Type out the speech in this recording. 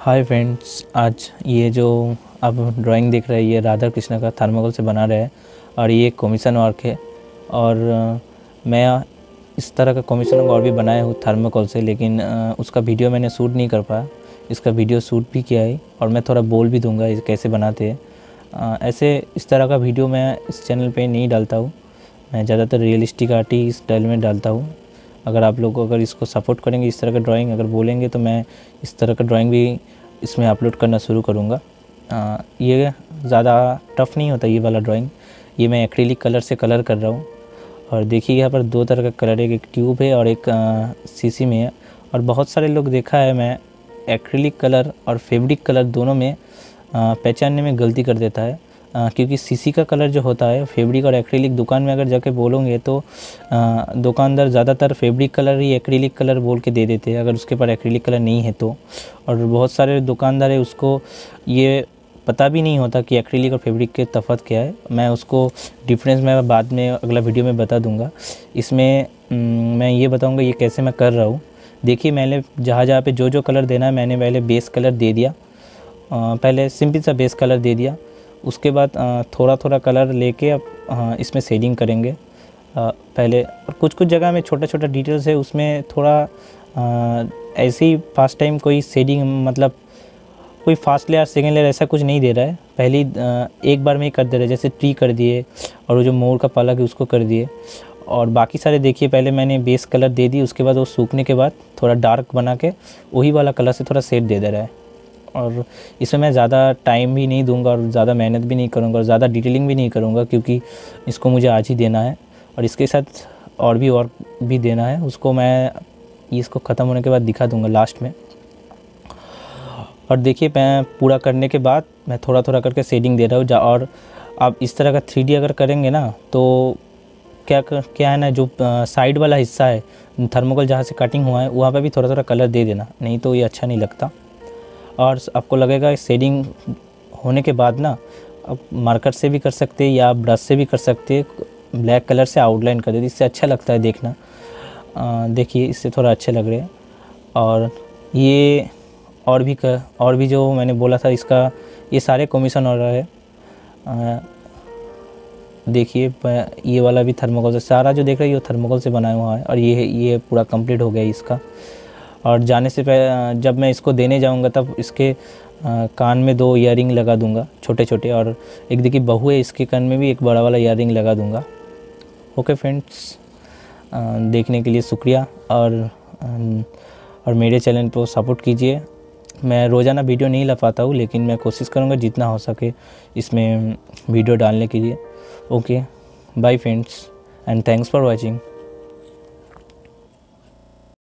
Hi friends आज ये जो आप ड्राइंग देख रहे हैं ये राधा कृष्ण का थर्मोकोल से बना रहे हैं, और ये कमीशन वर्क है, और मैं इस तरह का कमीशन वर्क और भी बनाया हूँ थर्मोकोल से, लेकिन उसका वीडियो मैंने शूट नहीं कर पाया। इसका वीडियो शूट भी किया है, और मैं थोड़ा बोल भी दूँगा इसे कैसे बनाते हैं। ऐसे इस तरह का वीडियो मैं इस चैनल पर नहीं डालता हूँ। मैं ज़्यादातर रियलिस्टिक आर्ट ही स्टाइल में डालता हूँ। अगर आप लोग अगर इसको सपोर्ट करेंगे, इस तरह का ड्राइंग अगर बोलेंगे तो मैं इस तरह का ड्राइंग भी इसमें अपलोड करना शुरू करूँगा। ये ज़्यादा टफ नहीं होता ये वाला ड्राइंग ये मैं एक्रीलिक कलर से कलर कर रहा हूँ। और देखिए यहाँ पर दो तरह का कलर है एक ट्यूब है और एक सीसी में है। और बहुत सारे लोग देखा है मैं एक्रीलिक कलर और फैब्रिक कलर दोनों में पहचानने में गलती कर देता है। अ, क्योंकि सीसी का कलर जो होता है फैब्रिक और एक्रीलिक दुकान में अगर जाके बोलोगे तो दुकानदार ज़्यादातर फैब्रिक कलर ही एक्रीलिक कलर बोल के दे देते हैं अगर उसके पास एक्रेलिक कलर नहीं है तो। और बहुत सारे दुकानदार है उसको ये पता भी नहीं होता कि एक्रीलिक और फैब्रिक के तफत क्या है। मैं उसको डिफरेंस मैं बाद में अगला वीडियो में बता दूँगा। इसमें मैं ये बताऊँगा ये कैसे मैं कर रहा हूँ। देखिए मैंने जहाँ जहाँ पे जो जो कलर देना है मैंने पहले बेस कलर दे दिया। अ, पहले सिंपल सा बेस कलर दे दिया। उसके बाद थोड़ा थोड़ा कलर लेके अब इसमें शेडिंग करेंगे। पहले और कुछ कुछ जगह में छोटा छोटा डिटेल्स है, उसमें थोड़ा ऐसे ही फ़र्स्ट टाइम कोई शेडिंग मतलब कोई फास्ट लेयर सेकेंड लेयर ऐसा कुछ नहीं दे रहा है। पहले एक बार में ही कर दे रहा है, जैसे ट्री कर दिए और वो जो मोर का पालक है उसको कर दिए। और बाकी सारे देखिए, पहले मैंने बेस कलर दे दी, उसके बाद वो सूखने के बाद थोड़ा डार्क बना के वही वाला कलर से थोड़ा सेट दे दे रहा है। और इसमें मैं ज़्यादा टाइम भी नहीं दूँगा और ज़्यादा मेहनत भी नहीं करूँगा और ज़्यादा डिटेलिंग भी नहीं करूँगा क्योंकि इसको मुझे आज ही देना है और इसके साथ और भी और भी देना है। उसको मैं इसको ख़त्म होने के बाद दिखा दूँगा लास्ट में। और देखिए, मैं पूरा करने के बाद मैं थोड़ा थोड़ा करके शेडिंग दे रहा हूँ। और आप इस तरह का थ्री अगर करेंगे ना तो क्या क्या है ना, जो साइड वाला हिस्सा है थर्मोकोल जहाँ से कटिंग हुआ है, वहाँ पे भी थोड़ा थोड़ा कलर दे देना, नहीं तो ये अच्छा नहीं लगता। और आपको लगेगा शेडिंग होने के बाद ना आप मार्कर से भी कर सकते हैं या ब्रश से भी कर सकते हैं ब्लैक कलर से आउटलाइन कर देते इससे अच्छा लगता है देखना। देखिए इससे थोड़ा अच्छे लग रहे हैं। और ये और भी कर, और भी जो मैंने बोला था इसका ये सारे कमीशन हो रहा। है देखिए ये वाला भी थर्मोकोल से सारा जो देख रहे हैं ये थर्मोकोल से बनाया हुआ है और ये ये पूरा कंप्लीट हो गया इसका। और जाने से पहले जब मैं इसको देने जाऊँगा, तब इसके कान में दो इयरिंग लगा दूँगा छोटे छोटे और एक देखिए, बहू है, इसके कान में भी एक बड़ा वाला इयरिंग लगा दूँगा। ओके फ्रेंड्स देखने के लिए शुक्रिया। और और मेरे चैनल को सपोर्ट कीजिए। मैं रोज़ाना वीडियो नहीं ला पाता हूँ, लेकिन मैं कोशिश करूँगा जितना हो सके इसमें वीडियो डालने के लिए। Okay bye friends and thanks for watching